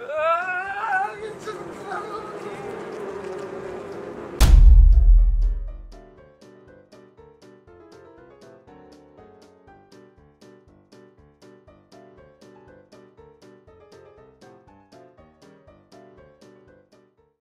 Ah!